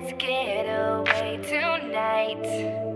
Let's get away tonight.